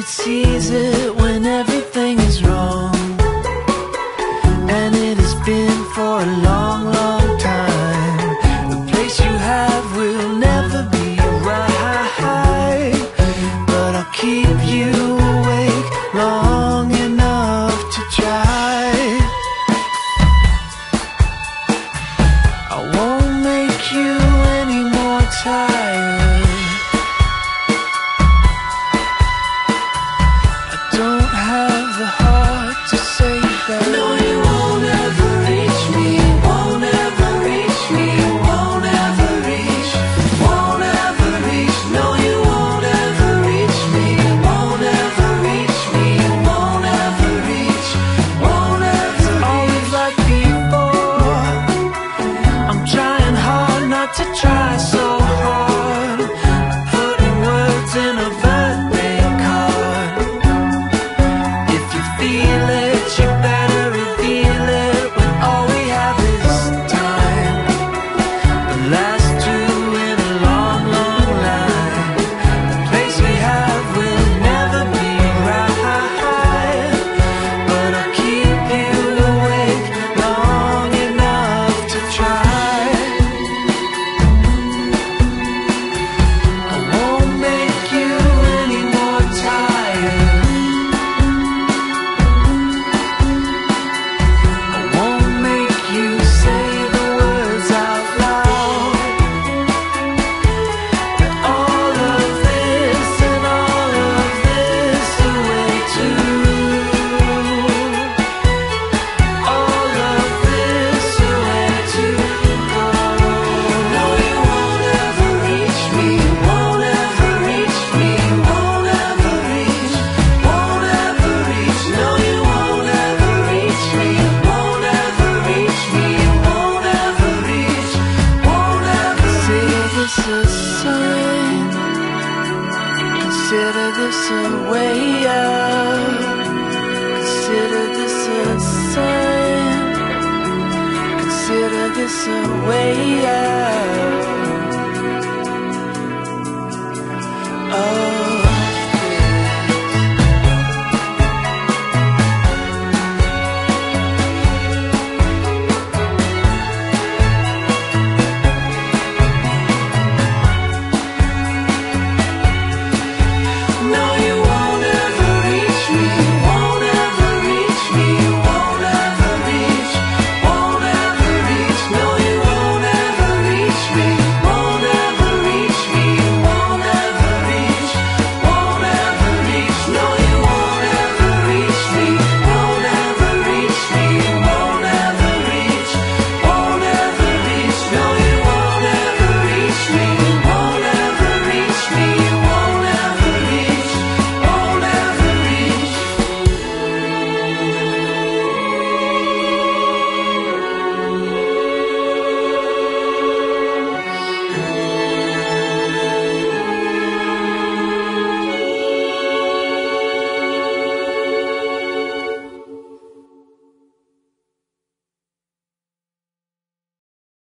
it's easy Consider this a way out. Consider this a sign. Consider this a way out. Kashmir.